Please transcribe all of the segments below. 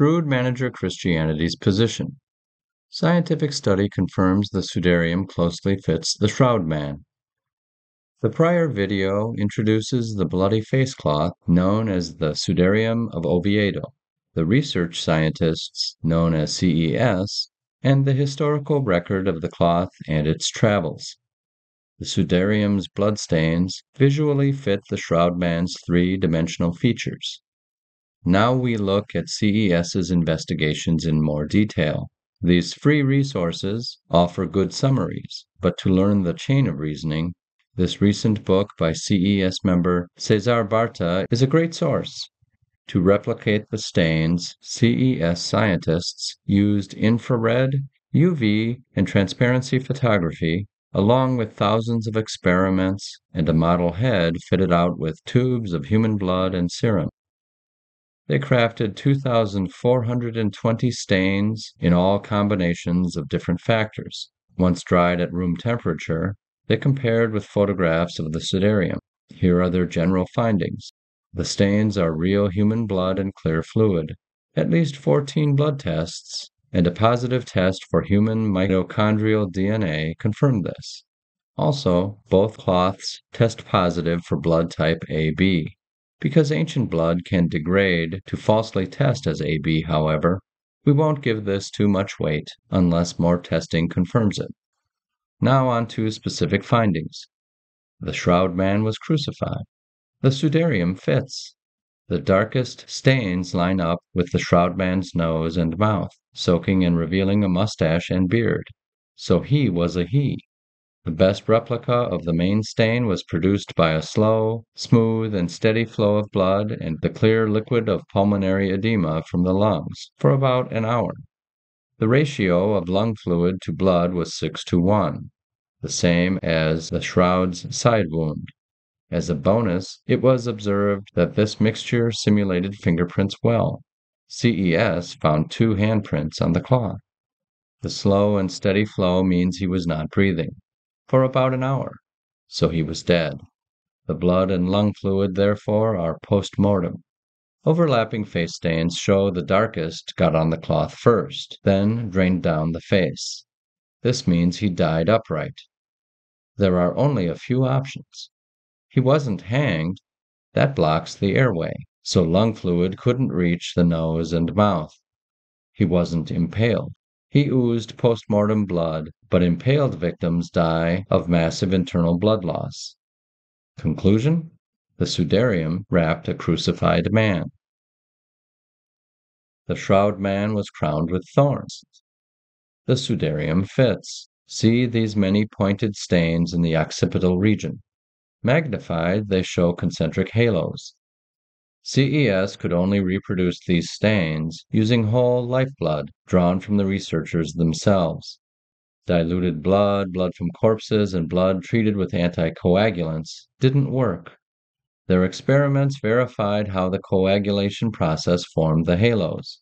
Shrewd Manager Christianity's position. Scientific study confirms the sudarium closely fits the shroud man. The prior video introduces the bloody face cloth known as the Sudarium of Oviedo, the research scientists known as CES, and the historical record of the cloth and its travels. The Sudarium's bloodstains visually fit the shroud man's three dimensional features. Now we look at CES's investigations in more detail. These free resources offer good summaries, but to learn the chain of reasoning, this recent book by CES member Cesar Barta is a great source. To replicate the stains, CES scientists used infrared, UV, and transparency photography, along with thousands of experiments and a model head fitted out with tubes of human blood and serum. They crafted 2,420 stains in all combinations of different factors. Once dried at room temperature, they compared with photographs of the sudarium. Here are their general findings. The stains are real human blood and clear fluid. At least 14 blood tests and a positive test for human mitochondrial DNA confirmed this. Also, both cloths test positive for blood type AB. Because ancient blood can degrade to falsely test as AB, however, we won't give this too much weight unless more testing confirms it. Now on to specific findings. The shroud man was crucified. The sudarium fits. The darkest stains line up with the shroud man's nose and mouth, soaking and revealing a mustache and beard. So he was a he. The best replica of the main stain was produced by a slow, smooth, and steady flow of blood and the clear liquid of pulmonary edema from the lungs for about an hour. The ratio of lung fluid to blood was 6 to 1, the same as the shroud's side wound. As a bonus, it was observed that this mixture simulated fingerprints well. CES found two handprints on the cloth. The slow and steady flow means he was not breathing for about an hour, so he was dead. The blood and lung fluid, therefore, are post mortem. Overlapping face stains show the darkest got on the cloth first, then drained down the face. This means he died upright. There are only a few options. He wasn't hanged, that blocks the airway, so lung fluid couldn't reach the nose and mouth. He wasn't impaled. He oozed postmortem blood, but impaled victims die of massive internal blood loss. Conclusion? The sudarium wrapped a crucified man. The shroud man was crowned with thorns. The sudarium fits. See these many pointed stains in the occipital region. Magnified, they show concentric halos. CES could only reproduce these stains using whole lifeblood drawn from the researchers themselves. Diluted blood, blood from corpses, and blood treated with anticoagulants didn't work. Their experiments verified how the coagulation process formed the halos.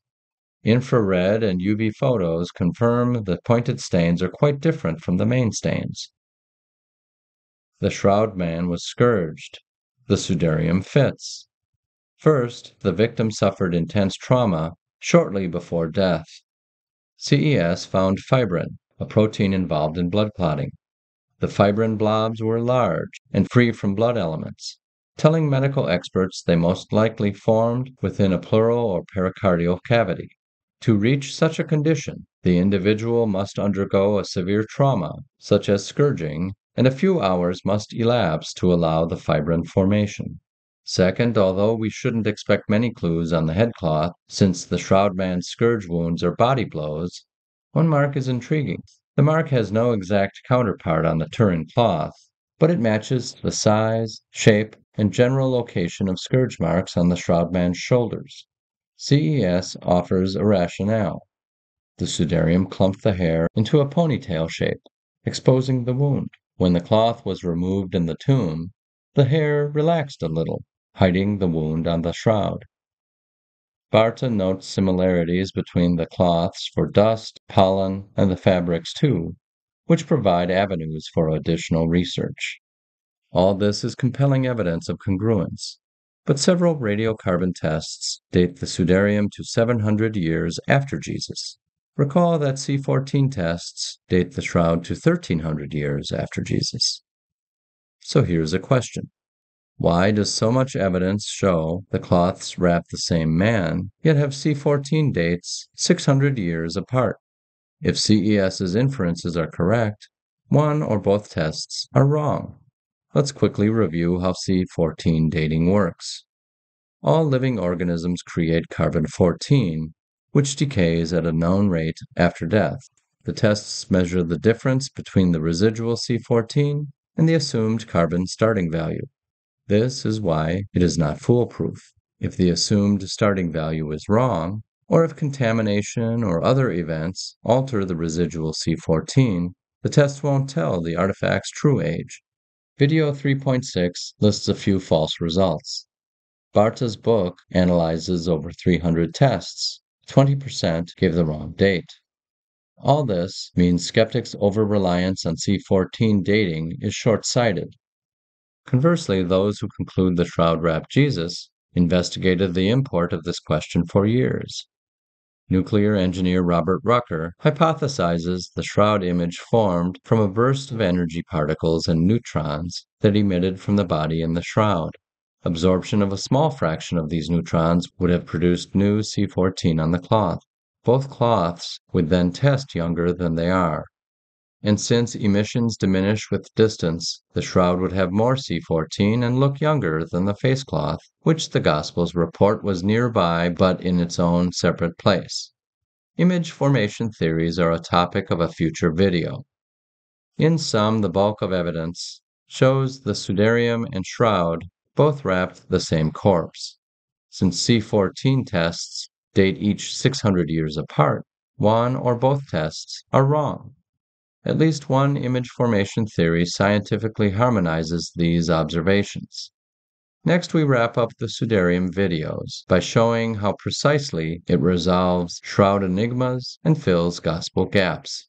Infrared and UV photos confirm the pointed stains are quite different from the main stains. The shroud man was scourged. The sudarium fits. First, the victim suffered intense trauma shortly before death. CES found fibrin, a protein involved in blood clotting. The fibrin blobs were large and free from blood elements, telling medical experts they most likely formed within a pleural or pericardial cavity. To reach such a condition, the individual must undergo a severe trauma, such as scourging, and a few hours must elapse to allow the fibrin formation. Second, although we shouldn't expect many clues on the headcloth, since the shroud man's scourge wounds are body blows, one mark is intriguing. The mark has no exact counterpart on the Turin cloth, but it matches the size, shape, and general location of scourge marks on the shroud man's shoulders. CES offers a rationale. The sudarium clumped the hair into a ponytail shape, exposing the wound. When the cloth was removed in the tomb, the hair relaxed a little, hiding the wound on the shroud. Barta notes similarities between the cloths for dust, pollen, and the fabrics too, which provide avenues for additional research. All this is compelling evidence of congruence. but several radiocarbon tests date the Sudarium to 700 years after Jesus. Recall that C14 tests date the shroud to 1300 years after Jesus. So here's a question. Why does so much evidence show the cloths wrap the same man, yet have C14 dates 600 years apart? If CES's inferences are correct, one or both tests are wrong. Let's quickly review how C14 dating works. All living organisms create carbon 14, which decays at a known rate after death. The tests measure the difference between the residual C14 and the assumed carbon starting value. This is why it is not foolproof. If the assumed starting value is wrong, or if contamination or other events alter the residual C14, the test won't tell the artifact's true age. Video 3.6 lists a few false results. Barta's book analyzes over 300 tests. 20% gave the wrong date. All this means skeptics' over reliance on C14 dating is short sighted. Conversely, those who conclude the shroud wrapped Jesus investigated the import of this question for years. Nuclear engineer Robert Rucker hypothesizes the shroud image formed from a burst of energy particles and neutrons that emitted from the body in the shroud. Absorption of a small fraction of these neutrons would have produced new C14 on the cloth. Both cloths would then test younger than they are. And since emissions diminish with distance, the shroud would have more C14 and look younger than the face cloth, which the Gospels report was nearby but in its own separate place. Image formation theories are a topic of a future video. In sum, the bulk of evidence shows the Sudarium and shroud both wrapped the same corpse. Since C14 tests date each 600 years apart, one or both tests are wrong. At least one image formation theory scientifically harmonizes these observations. Next, we wrap up the Sudarium videos by showing how precisely it resolves shroud enigmas and fills gospel gaps.